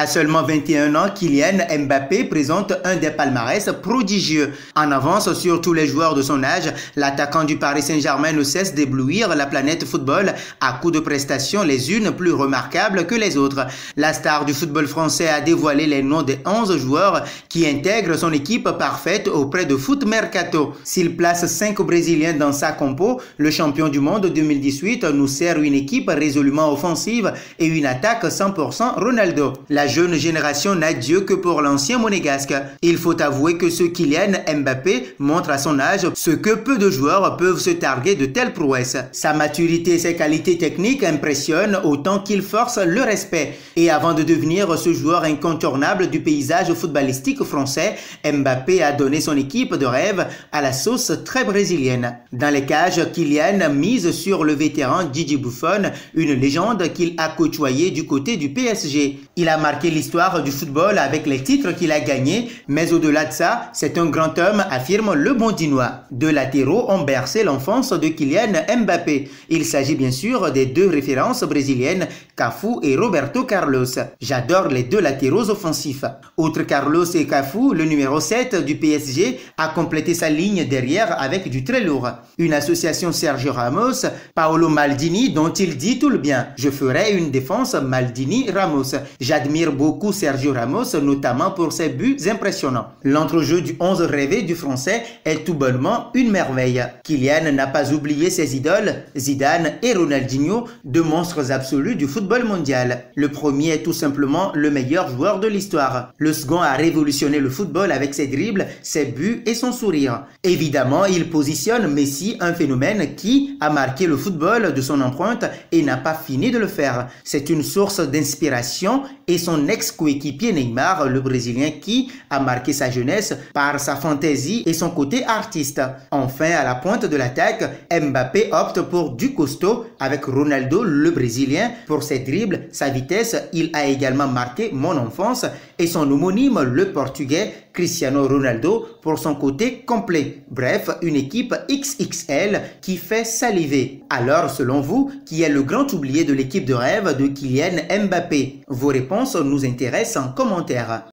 À seulement 21 ans, Kylian Mbappé présente un des palmarès prodigieux. En avance sur tous les joueurs de son âge, l'attaquant du Paris Saint-Germain ne cesse d'éblouir la planète football à coups de prestations les unes plus remarquables que les autres. La star du football français a dévoilé les noms des 11 joueurs qui intègrent son équipe parfaite auprès de Foot Mercato. S'il place 5 Brésiliens dans sa compo, le champion du monde 2018 nous sert une équipe résolument offensive et une attaque 100% Ronaldo. Jeune génération n'a Dieu que pour l'ancien monégasque. Il faut avouer que ce Kylian Mbappé montre à son âge ce que peu de joueurs peuvent se targuer de telles prouesses. Sa maturité et ses qualités techniques impressionnent autant qu'il force le respect. Et avant de devenir ce joueur incontournable du paysage footballistique français, Mbappé a donné son équipe de rêve à la sauce très brésilienne. Dans les cages, Kylian mise sur le vétéran Gigi Buffon, une légende qu'il a côtoyé du côté du PSG. Il a marqué l'histoire du football avec les titres qu'il a gagnés, mais au-delà de ça, c'est un grand homme, affirme le Bondinois. Deux latéraux ont bercé l'enfance de Kylian Mbappé. Il s'agit bien sûr des deux références brésiliennes, Cafu et Roberto Carlos. J'adore les deux latéraux offensifs. Outre Carlos et Cafu, le numéro 7 du PSG a complété sa ligne derrière avec du très lourd. Une association Sergio Ramos, Paolo Maldini dont il dit tout le bien. Je ferai une défense Maldini-Ramos. J'admire beaucoup Sergio Ramos, notamment pour ses buts impressionnants. L'entrejeu du 11 rêvé du français est tout bonnement une merveille. Kylian n'a pas oublié ses idoles, Zidane et Ronaldinho, deux monstres absolus du football mondial. Le premier est tout simplement le meilleur joueur de l'histoire. Le second a révolutionné le football avec ses dribbles, ses buts et son sourire. Évidemment, il positionne Messi, un phénomène qui a marqué le football de son empreinte et n'a pas fini de le faire. C'est une source d'inspiration et son ex-coéquipier Neymar, le Brésilien qui a marqué sa jeunesse par sa fantaisie et son côté artiste. Enfin, à la pointe de l'attaque, Mbappé opte pour du costaud avec Ronaldo, le Brésilien, pour ses dribbles, sa vitesse. Il a également marqué mon enfance et son homonyme, le Portugais Cristiano Ronaldo, pour son côté complet. Bref, une équipe XXL qui fait saliver. Alors, selon vous, qui est le grand oublié de l'équipe de rêve de Kylian Mbappé? Vos réponses nous intéressent en commentaire.